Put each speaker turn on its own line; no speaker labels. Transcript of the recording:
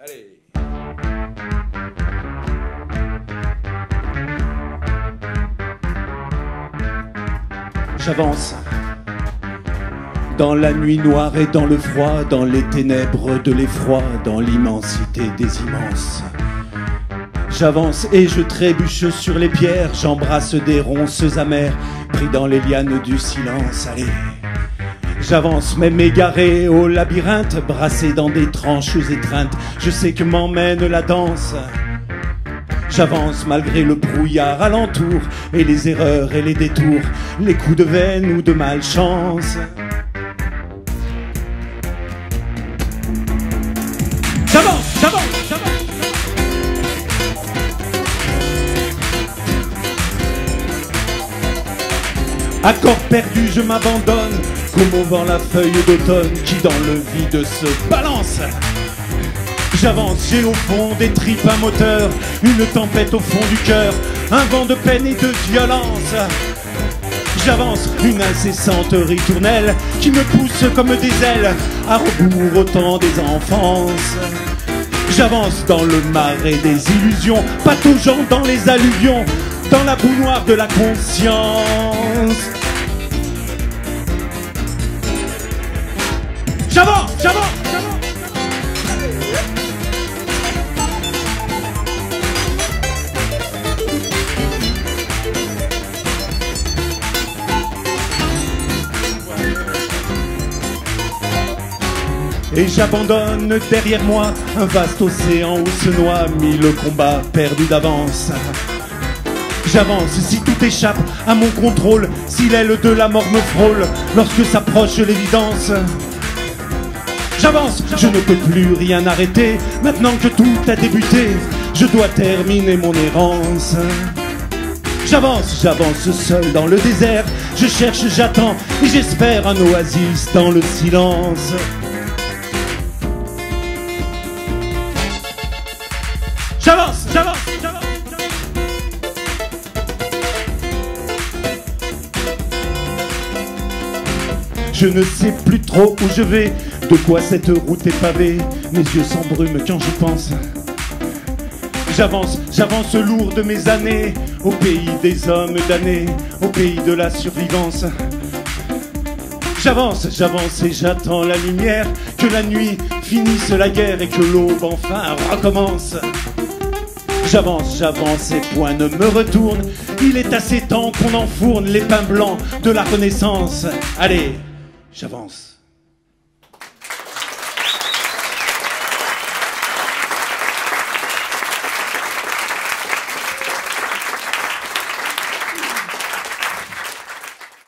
Allez.
J'avance. Dans la nuit noire et dans le froid, dans les ténèbres de l'effroi, dans l'immensité des immenses. J'avance et je trébuche sur les pierres, j'embrasse des ronces amères, pris dans les lianes du silence. Allez. J'avance même égaré au labyrinthe, brassé dans des tranches étreintes. Je sais que m'emmène la danse. J'avance malgré le brouillard alentour et les erreurs et les détours, les coups de veine ou de malchance. J'avance, j'avance, j'avance. Perdu, je m'abandonne, comme au vent la feuille d'automne qui dans le vide se balance. J'avance, j'ai au fond des tripes un moteur, une tempête au fond du cœur, un vent de peine et de violence. J'avance, une incessante ritournelle qui me pousse comme des ailes, à rebours au temps des enfances. J'avance dans le marais des illusions, pataugeant dans les alluvions, dans la boue noire de la conscience. J'avance. Et j'abandonne derrière moi un vaste océan où se noie mille combats perdus d'avance. J'avance si tout échappe à mon contrôle, si l'aile de la mort me frôle lorsque s'approche l'évidence. J'avance, je ne peux plus rien arrêter, maintenant que tout a débuté, je dois terminer mon errance. J'avance, j'avance seul dans le désert, je cherche, j'attends et j'espère un oasis dans le silence. J'avance, j'avance, j'avance. Je ne sais plus trop où je vais, de quoi cette route est pavée? Mes yeux s'embrument quand j'y pense. J'avance, j'avance lourd de mes années, au pays des hommes damnés, au pays de la survivance. J'avance, j'avance et j'attends la lumière, que la nuit finisse la guerre et que l'aube enfin recommence. J'avance, j'avance et point ne me retourne. Il est assez temps qu'on enfourne les pains blancs de la Renaissance. Allez, j'avance.